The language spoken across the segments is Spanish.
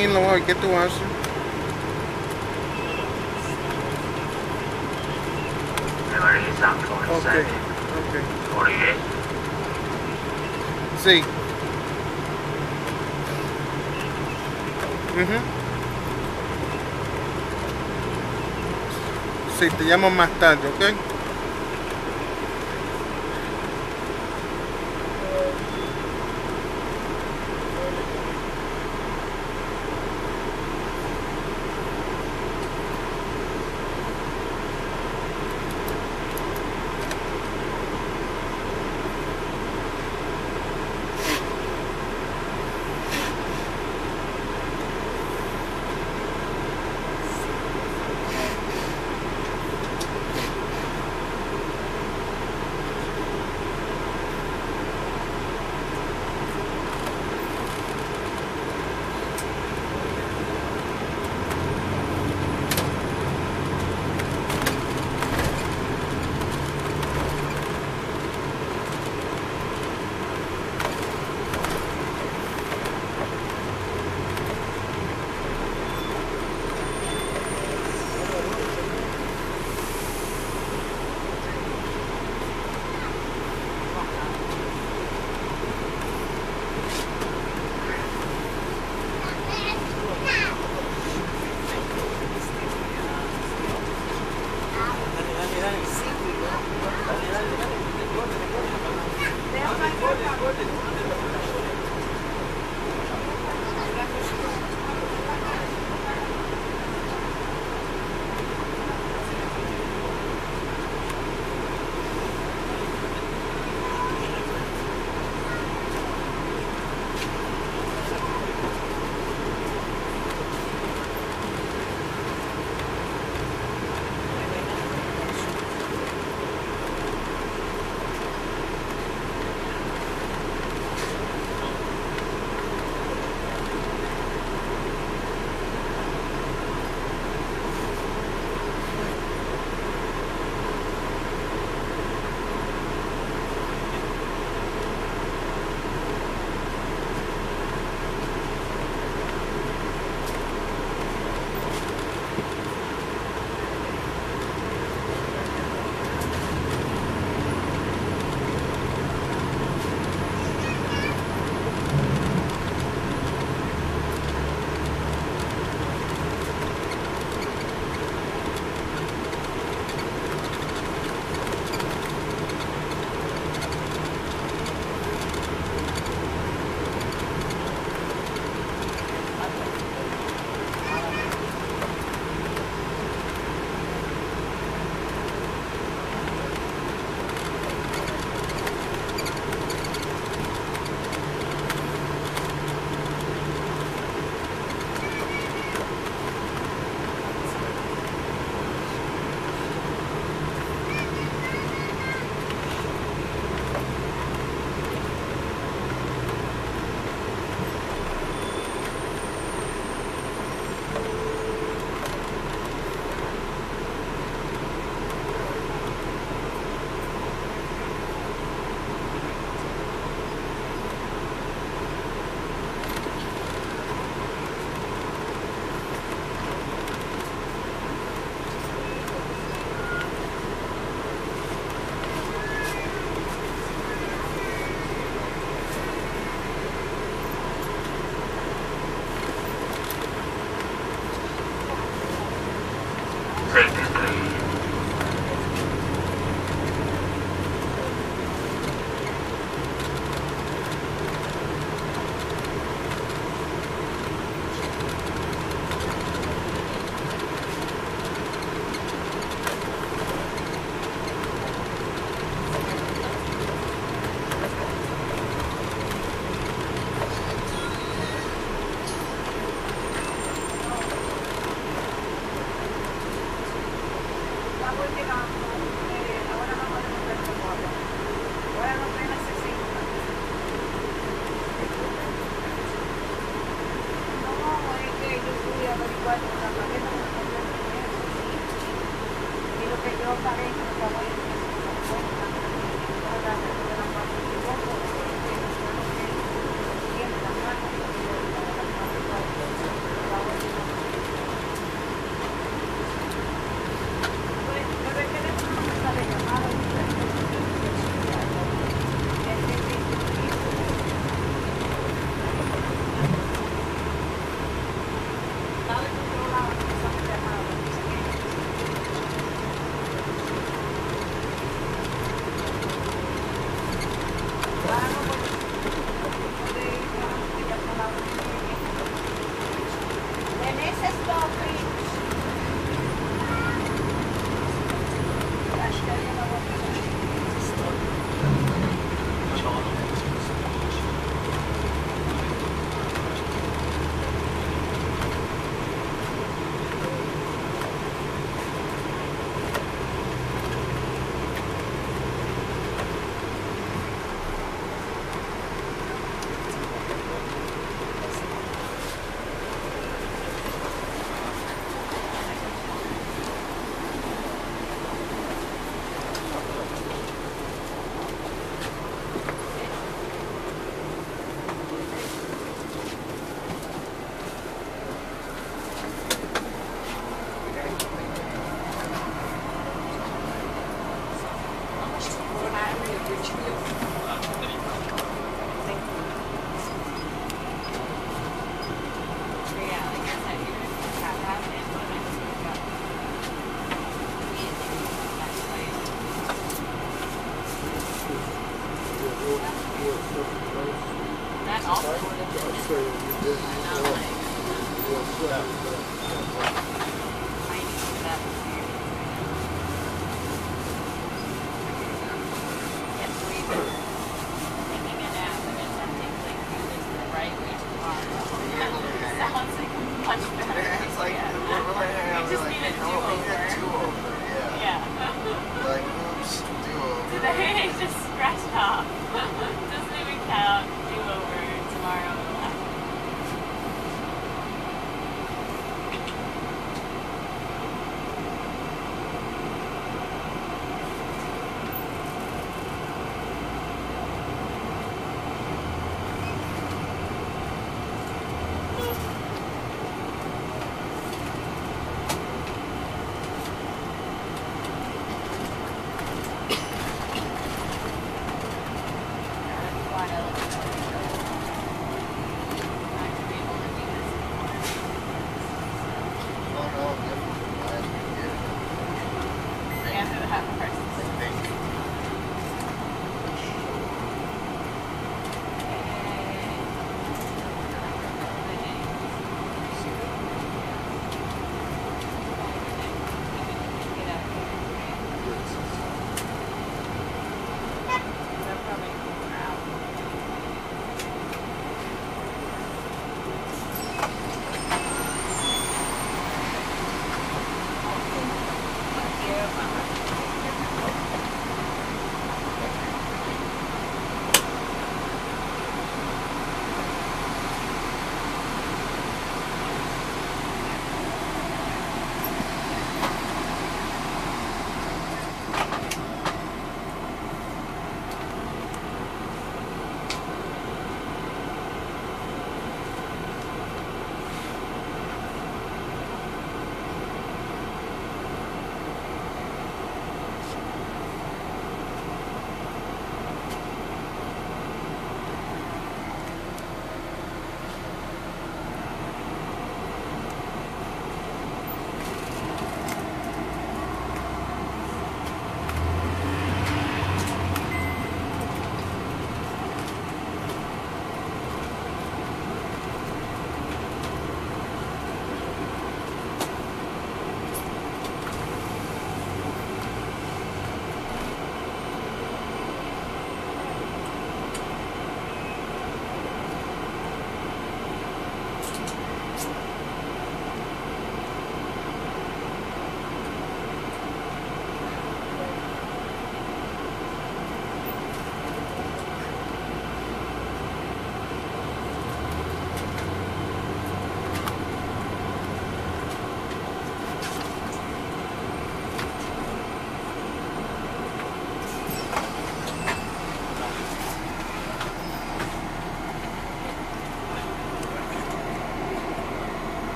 En la ¿qué tú haces? Memory is up for Ok, second. ok. 48. Sí. Ujú. Sí, te llamo más tarde, ¿ok?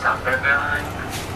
Sunderland.